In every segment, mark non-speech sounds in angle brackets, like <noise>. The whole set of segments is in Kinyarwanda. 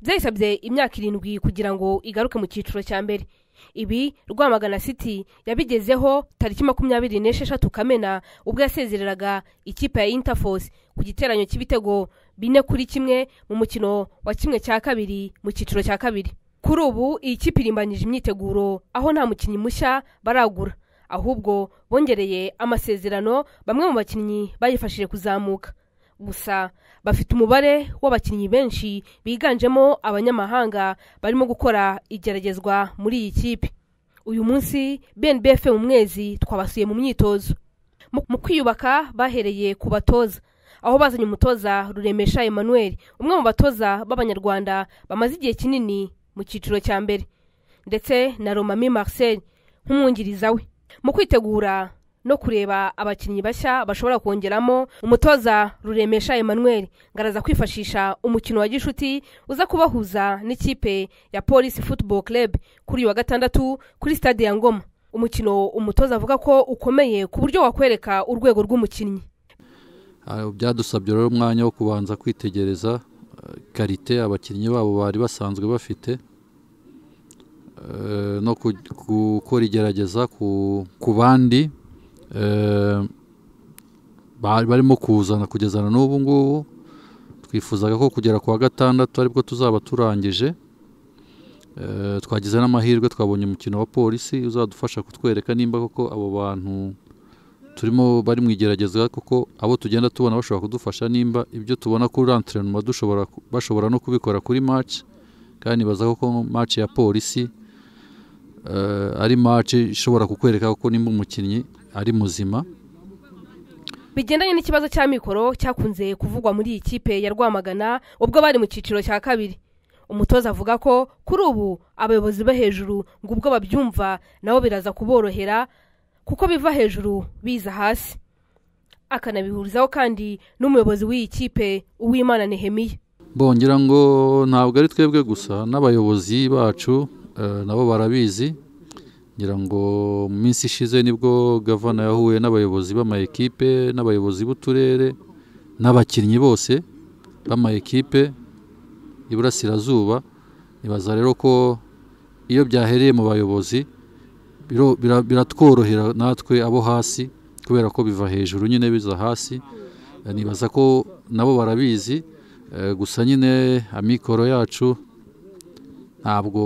byayisabye imyaka irindwi kugira ngo igaruke mu cyiciro cya mbere. Ibi rwamagana city yabigezeho tariki makumyabiri n'esheshatu kamena ubwo yasezereraga ikipe ya interforce ku giteranyo cy'ibitego bine kuri kimwe mu mukino wa kimwe cya kabiri mu cyiciro cya kabiri. Kuri ubu iyi kipe irimbanyije imyiteguro aho nta mukinnyi mushya baragura. Ahubwo bongereye amasezerano bamwe mu bakinnyi bayifashije kuzamuka. Gusa. Bafite umubare w'abakinnyi benshi biganjemo abanyamahanga barimo gukora igeragezwa muri iyi kipe. Uyu munsi bnbf mu mwezi twabasuye mu myitozo. Mu kwiyubaka bahereye ku batoza. Aho bazanye umutoza ruremesha emmanuel umwe mu batoza b'abanyarwanda bamaze igihe kinini mu cyiciro cya mbere. Ndetse na romami marcel nk'umwungiriza we. Mu kwitegura no kureba abakinnyi bashya bashobora kongeramo. Umutoza ruremesha emmanuel ngaraza kwifashisha umukino wa gishuti uza kubahuza n'ikipe ya polisi football club kuri wa gatandatu kuri stade ya ngoma. Umukino umutoza avuga ko ukomeye ku buryo wakwereka urwego rw'umukinnyi. Byadusabye rero umwanya wo kubanza kwitegereza karite abakinnyi babo bari basanzwe bafite no gukora igerageza ku bandi. Barimo kuzana kugezana n'ubu ngubu twifuzaga ko kugera ku wa gatandatu ari bwo tuzaba turangije. Twagize n'amahirwe twabonye umukino wa polisi uzadufasha kutwereka nimba koko abo bantu turimo bari mu igerageza kuko abo tugenda tubona bashobora kudufasha nimba ibyo tubona kuri anterinoma bashobora no kubikora kuri maci kandi nibaza ko maci ya polisi ari maci ishobora kukwereka ko nimba umukinnyi ari muzima. Bigendanye n'ikibazo cya mikoro cyakunze kuvugwa muri iyi kipe ya rwamagana ubwo bari mu cyiciro cya kabiri. Umutoza avuga ko kuri ubu abayobozi bo hejuru ngo ubwo babyumva nabo biraza kuborohera kuko biva hejuru biza hasi. Akanabihurizaho kandi n'umuyobozi w'iyi kipe uwimana nehemiya. Bongera ngo ntabwo ari twebwe gusa n'abayobozi bacu nabo barabizi. Ngira ngo mu minsi ishize ni bwo gavana yahuye n'abayobozi b'amayikipe n'abayobozi b'uturere n'abakinnyi bose b'amayikipe iburasirazuba nibaza rero ko iyo byahereye mu bayobozi biratworohera natwe abo hasi kubera ko biva hejuru nyine biza hasi. Nibaza ko nabo barabizi. Gusa nyine amikoro yacu ntabwo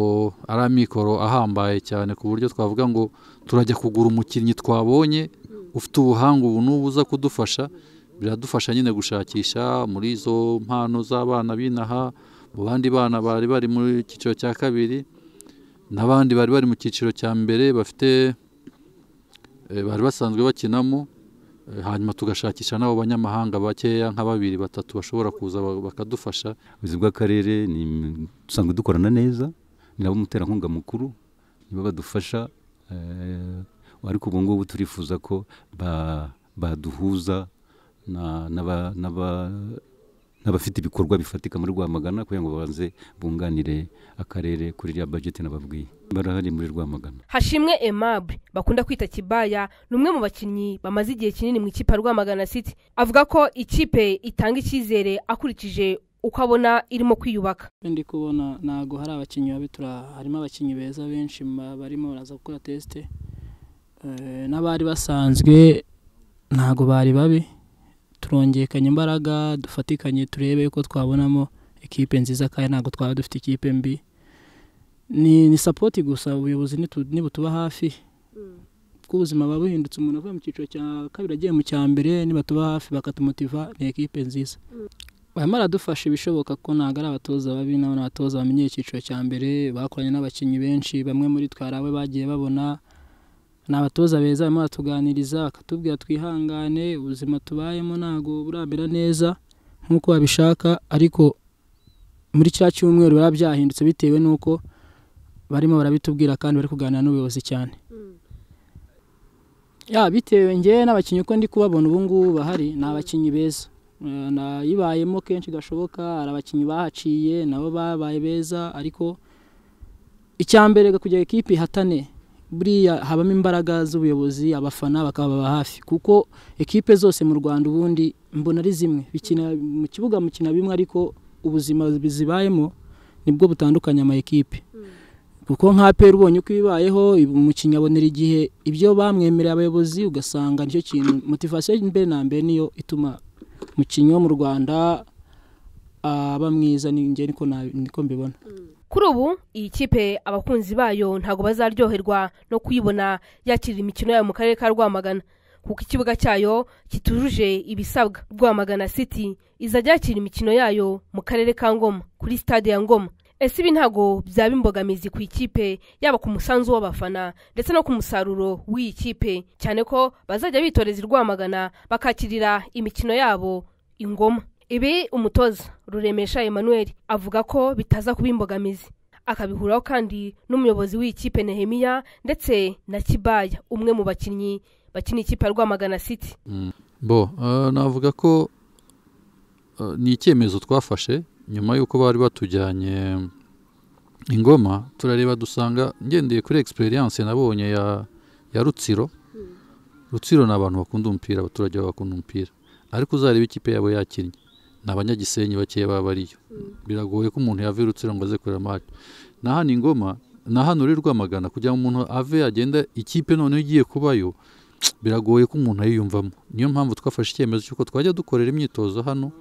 ari amikoro ahambaye cyane ku buryo twavuga ngo turajya kugura umukinnyi twabonye ufite ubuhanga ubu n'ubu uza kudufasha biradufasha nyine gushakisha muri izo mpano z'abana b'inaha mu bandi bana bari bari mu cyiciro cya kabiri n'abandi bari bari mu cyiciro cya mbere bafite bari basanzwe bakinamo. Hanyuma tugashakisha n'abo banyamahanga bakeya nka babiri batatu bashobora kuza bakadufasha. Ubuyobozi bw'akarere dusanzwe dukorana neza ni nabo umuterankunga mukuru nibo badufasha ariko ubu ngubu turifuza ko baduhuza n'abafite ibikorwa bifatika muri rwamagana kugira ngo babanze bunganire akarere kuri iriya bajeti nababwiye. Barahari muri rwamagana. Hashimwe emabure bakunda kwita kibaya ni umwe mu bakinnyi bamaze igihe kinini mu ikipe ya rwamagana city. Avuga ko ikipe itanga icyizere akurikije uko abona irimo kwiyubaka. Ndi kubona ntabwo hari abakinnyi babitura harimo abakinnyi beza benshi barimo baraza gukora tesite n'abari basanzwe ntabwo bari babi. Turongekanye imbaraga dufatikanye turebe ko twabonamo ekipe nziza kandi ntabwo twaba dufite ikipe mbi. Ni sapoti gusa ubuyobozi nibutuba hafi. Kuko ubuzima buba buhindutse umuntu avuye mu cyiciro cya kabiri agiye mu cya mbere nibatuba hafi bakatumutiva ni ekipe nziza. Barimo baradufasha ibishoboka ko ntabwo ari abatoza babi n'abana abatoza bamenyeye icyiciro cya mbere bakoranye n'abakinnyi benshi bamwe muri twe hari abo bagiye babona ni abatoza beza barimo baratuganiriza bakatubwira twihangane ubuzima tubayemo ntabwo buramera neza nk'uko babishaka ariko muri cya cyumweru biba byahindutse bitewe n'uko barimo barabitubwira kandi bari kuganira n'ubuyobozi cyane. Ya bitewe ngewe n'abakinnyi uko ndi kubabona ubu ngubu bahari ni abakinnyi beza. Nayibayemo kenshi gashoboka hari abakinnyi bahaciye nabo babaye beza ariko icya mbere kugira ekipi ihatane. Buriya habamo imbaraga z'ubuyobozi abafana bakababa hafi. Kuko ekipe zose mu rwanda ubundi mbona ari zimwe. Mu kibuga mukina bimwe ariko ubuzima zibayemo ni bwo butandukanya ama ekipe. Kuko nka peri ubonye uko ibibayeho umukinnyi abonera igihe ibyo bamwemereye abayobozi ugasanga ni cyo kintu motivasiyo mbere na mbere niyo ituma umukinnyi wo mu rwanda aba mwiza niko na- niko mbibona. Kuri ubu iyi kipe abakunzi bayo ntabwo bazaryoherwa no kuyibona yakirira imikino yayo mu karere ka rwamagana. Kuko ikibuga cyayo kitujuje ibisabwa. Rwamagana city izajya yakira imikino yayo mu karere ka ngoma kuri stade ya ngoma. Ese ibi ntabwo byaba imbogamizi ku ikipe yaba ku musanzu w'abafana ndetse no ku musaruro w'iyi kipe? Cyane ko bazajya bitoreza i rwamagana bakakirira imikino yabo ingoma ibi umutoza ruremesha emmanuel avuga ko bitaza kuba imbogamizi. Akabihuraho kandi n'umuyobozi w'iyi kipe nehemiya ndetse na kibaya umwe mu bakinnyi bakina ikipe ya rwamagana city. Bo eh, navuga ko eh, ni icyemezo twafashe nyuma y'uko bari batujyanye ingoma turareba dusanga ngendeye kuri experience nabonye ya ya rutsiro. Rutsiro ni abantu bakunda umupira abaturage bakunda umupira. Ariko uzareba ikipe yabo yakinnye. Ni abanyagisenyi bakeya baba bariyo biragoye ko umuntu yava i rutsiro ngo aze kureba match na hano ingoma na hano uri rwamagana kugira ngo umuntu ave agenda ikipe noneho igiye kubayo biragoye ko umuntu ayiyumvamo. Niyo mpamvu twafashe icyemezo cy'uko twajya dukorera imyitozo hano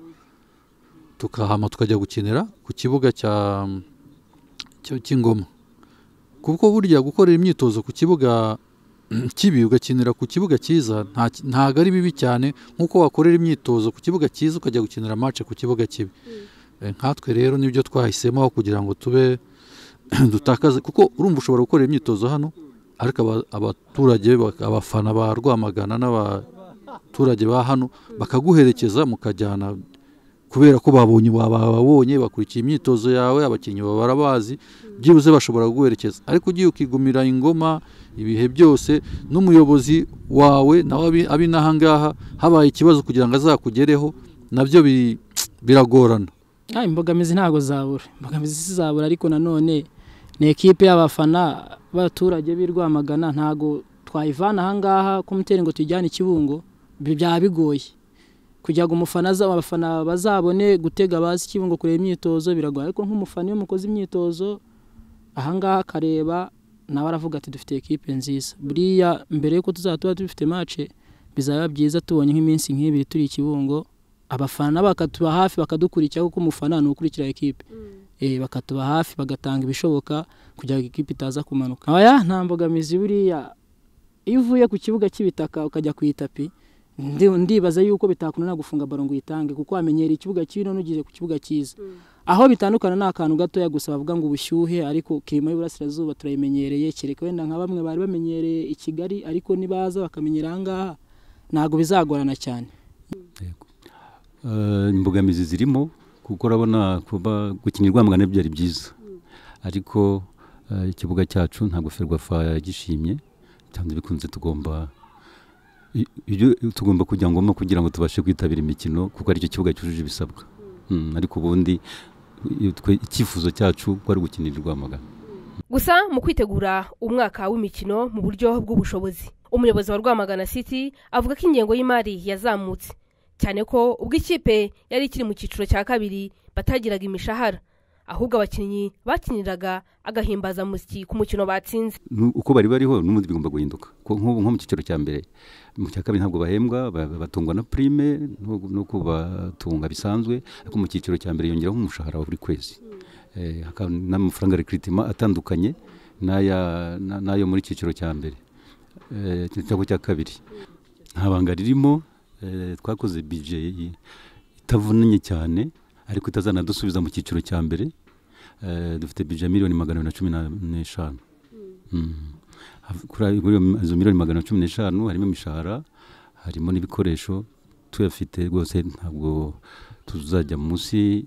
tukahama tukajya gukinira ku kibuga cy'ingoma. Kuko burya gukorera imyitozo ku kibuga kibi ugakinira ku kibuga cyiza nta ki- ntago ari bibi cyane nk'uko wakorera imyitozo ku kibuga cyiza ukajya gukinira match ku kibuga kibi. Eh, nkatwe rero ni byo twahisemo aho kugira ngo tube <clears throat> dutakaze kuko urumva ushobora gukorera imyitozo hano ariko aba- abaturage abafana ba rwamagana n'abaturage ba hano bakaguherekeza mukajyana kubera ko babonye babonye bakurikiye imyitozo yawe abakinnyi baba barabazi byibuze bashobora kuguherekeza. Ariko ugiye ukigumira ingoma ibihe byose n'umuyobozi wawe nawe abi- n'aha ngaha habaye ikibazo kugira ngo azakugereho na byo bi- biragorana. Ah, imbogamizi ntabwo zabura. Imbogamizi zizabura ariko nanone ni ekipe y'abafana b'abaturage b'i rwamagana ntabwo twayivana ahangaha ku muteri ngo tuyijyane i kibungo bi- byaba bigoye. Kugira ngo umufana abafana bazabone gutega bazi kibungo kureba imyitozo biragoye. Ariko nk'umufana iyo mukoze imyitozo ahangaha akareba nawe aravuga ati dufite ekipe nziza. Buriya mbere y'uko tuzaba tuba dufite mace bizaba byiza tubonye nk'iminsi nk'ibiri turi i kibungo abafana bakatuba hafi bakadukurikira kuko umufana ni ukurikira ekipe. Eh, bakatuba hafi bagatanga ibishoboka kugira ngo ikipe itaza kumanuka. Aya nta mbogamizi buriya. Iyo uvuye ku kibuga cy'ibitaka ukajya ku itapi ndibaza yuko bitakunanira gufunga baro ngo uyitange kuko wamenyera ikibuga kibi none ugiye ku kibuga cyiza. Aho bitandukana ni akantu gatoya gusa bavuga ngo ubushyuhe ariko kirimo y'uburasirazuba turayimenyereye kereka wenda nka bamwe bari bamenyereye i kigali ariko nibaza bakamenyera ahangaha ntabwo bizagorana cyane. Eh, imbogamizi zirimo kuko urabona kuba gukinira rwamagana byari byiza. Ariko eh, ikibuga cyacu ntabwo ferwafa yagishimye cyangwa bikunze tugomba ibyo tugomba kujya ngoma kugira ngo tubashe kwitabira imikino kuko ari cyo kibuga cyujuje ibisabwa. Mm, ariko ubundi icyifuzo cyacu kwari gukinira rwamagana. Gusa mu kwitegura umwaka w'imikino mu buryo bw'ubushobozi. Umuyobozi wa rwamagana city avuga ko ingengo y'imari yazamutse. Cyane ko ubwo ikipe yari ikiri mu cyiciro cya kabiri batagiraga imishahara. Ahubwo abakinnyi bakiniraga agahimbazamusyi ku mukino batsinze. Uko bari bariho n'ubundi bigomba guhinduka. Nk'ubu nko mu cyiciro cya mbere. Mu cya kabiri ntabwo bahembwa ba- batungwa na prime no- kubatunga bisanzwe. Ariko mu cyiciro cya mbere yongeraho umushahara wa buri kwezi. Eh, hakaba n'amafaranga rekiritima atandukanye n'ayo muri cyiciro cya mbere. Eh, cyangwa cya kabiri. Nta banga ririmo. Eh, twakoze bije itavunanye cyane. Ariko itazanadusubiza mu cyiciro cya mbere Eh, dufite bije miliyoni magana abiri na cumi n'eshanu. Mm. Hav- kuri izo miliyoni magana cumi n'eshanu harimo imishahara harimo n'ibikoresho tuyafite rwose ntabwo tuzajya munsi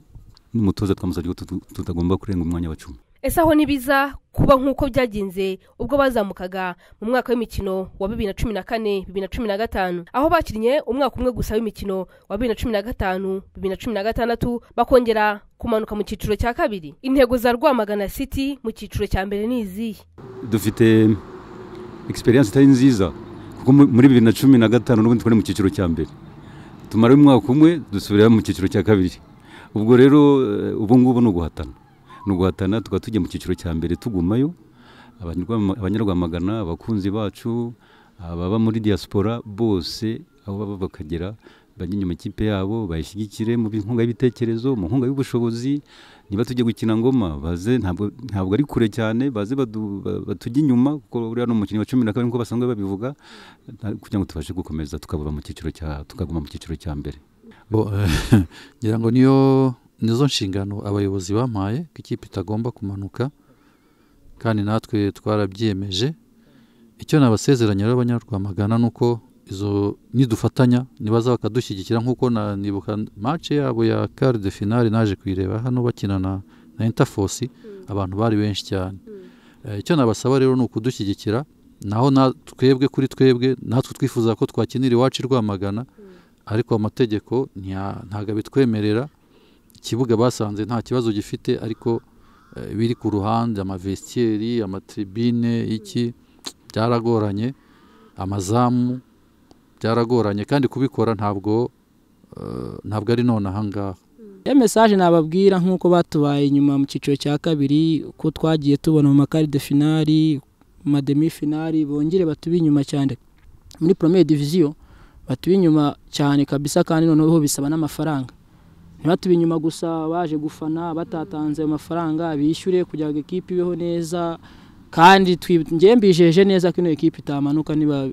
n'umutoza twamusabye ko tutu- tutagomba kurenga umwanya wa cumi. Ese aho ntibiza kuba nk'uko byagenze ubwo bazamukaga mu mwaka w'imikino wa bibiri na cumi na kane bibiri na cumi na gatanu. Aho bakinnye umwaka umwe gusa w'imikino wa bibiri na cumi na gatanu bibiri na cumi na gatandatu bakongera kumanuka mu cyiciro cya kabiri. Intego za rwamagana city mu cyiciro cya mbere ni izihe? Dufite experience itari nziza kuko mu- muri bibiri na cumi na gatanu n'ubundi twari mu cyiciro cya mbere. Tumara umwaka umwe dusubira mu cyiciro cya kabiri. Ubwo rero eh, ubu ngubu ni uguhatana. Ni uguhatana tukaba tujya mu cyiciro cya mbere tugumayo. Abanyarwamagana abakunzi bacu ababa muri diaspora bose aho baba bakagera bajya inyuma ikipe yabo bayishyigikire mu nkunga y'ibitekerezo mu nkunga y'ubushobozi. Niba tujya gukina ngoma baze ntabwo ari kure cyane baze batujya inyuma kuko uriya ni umukinnyi wa cumi na kabiri nk'uko basanzwe babivuga kugira ngo tubashe gukomeza tukaguma mu cyiciro cya mbere. <laughs> Ngira ngo niyo nizo nshingano abayobozi bampaye ko ikipe itagomba kumanuka kandi natwe twarabyiyemeje. Icyo nabasezeranya rero abanyarwamagana ni uko izo nidufatanya nibaza bakadushyigikira nk'uko na- nibuka mace yabo ya kare de finale naje kuyireba hano bakina na, na interforce abantu bari benshi cyane. Eh, icyo nabasaba rero ni ukudushyigikira naho na twebwe kuri twebwe natwe twifuza ko twakinira iwacu i rwamagana ariko amategeko ntabwo abitwemerera. Ikibuga basanze nta kibazo gifite ariko eh, biri ku ruhande amavesitiyeri amatribine iki byaragoranye amazamu byaragoranye. Kandi kubikora ntabwo eh, ntabwo ari none ahangaha ya mesaje nababwira nk'uko batubaye inyuma mu cyiciro cya kabiri uko twagiye tubona mu makaride finali mu mademi finali bongere batube inyuma cyane. Muri premier diviziyo batube inyuma cyane kabisa kandi noneho bisaba n'amafaranga. Ntibatube inyuma gusa baje gufana batatanze ayo mafaranga bishyure kugira ngo ekipe ibeho neza kandi njye mbijeje neza ko ino ekipe itamanuka niba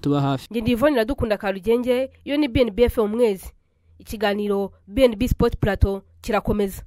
tuba hafi. Njye ndivone iradukunda karugenge iyo ni bnb fm umwezi. Ikiganiro bnb sport plateau kirakomeza.